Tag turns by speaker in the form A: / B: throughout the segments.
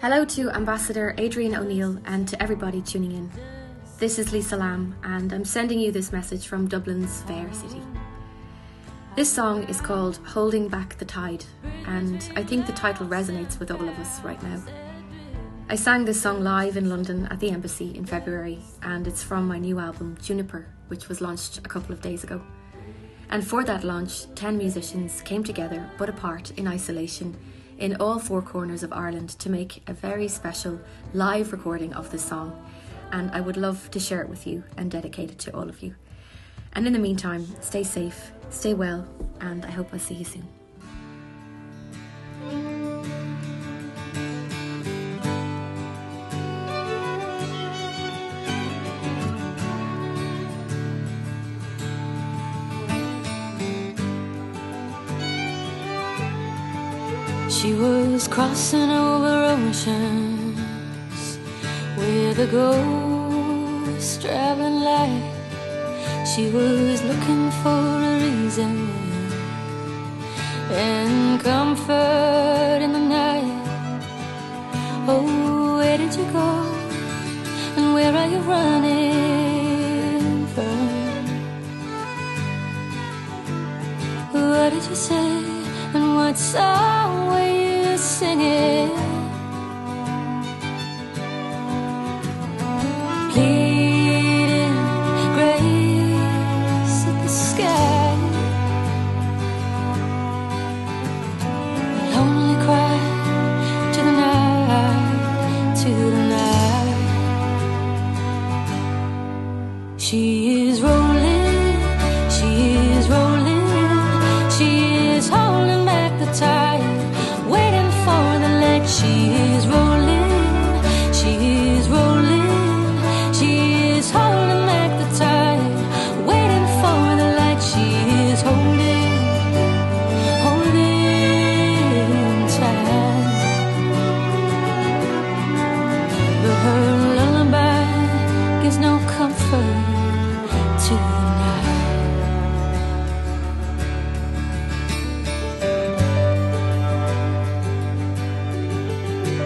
A: Hello to Ambassador Adrian O'Neill and to everybody tuning in. This is Lisa Lambe, and I'm sending you this message from Dublin's Fair City. This song is called Holding Back the Tide, and I think the title resonates with all of us right now. I sang this song live in London at the Embassy in February, and it's from my new album, Juniper, which was launched a couple of days ago. And for that launch, 10 musicians came together but apart in isolation in all four corners of Ireland to make a very special live recording of this song. And I would love to share it with you and dedicate it to all of you. And in the meantime, stay safe, stay well, and I hope I'll see you soon.
B: She was crossing over oceans with a ghost traveling light. She was looking for a reason and comfort in the night. Oh, where did you go? And where are you running from? What did you say? And what song were you singing? Pleading grace the sky. Lonely cry to the night, to the night. She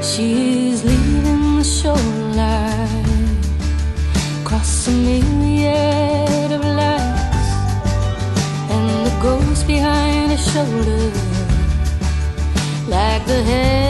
B: She's leaving the shoreline, crossing a myriad of lights, and the ghost behind her shoulder, like the head